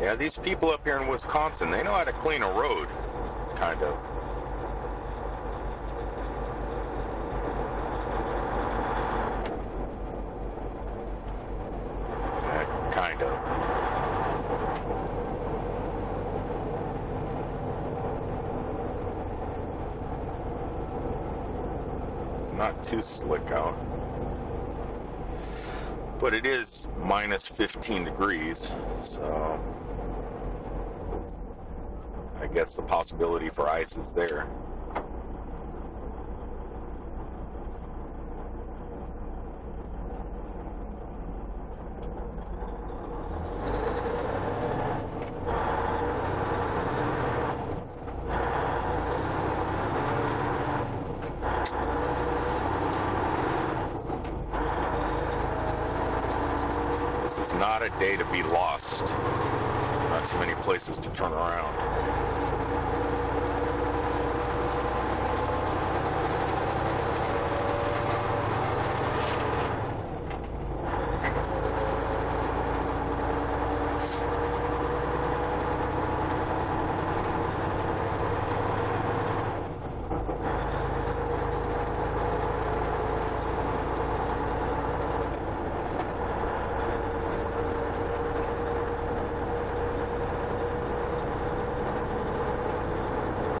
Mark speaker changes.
Speaker 1: Yeah, these people up here in Wisconsin, they know how to clean a road, kind of. Kind of. It's not too slick out. But it is minus 15 degrees, so guess the possibility for ice is there. This is not a day to be lost. Not too many places to turn around.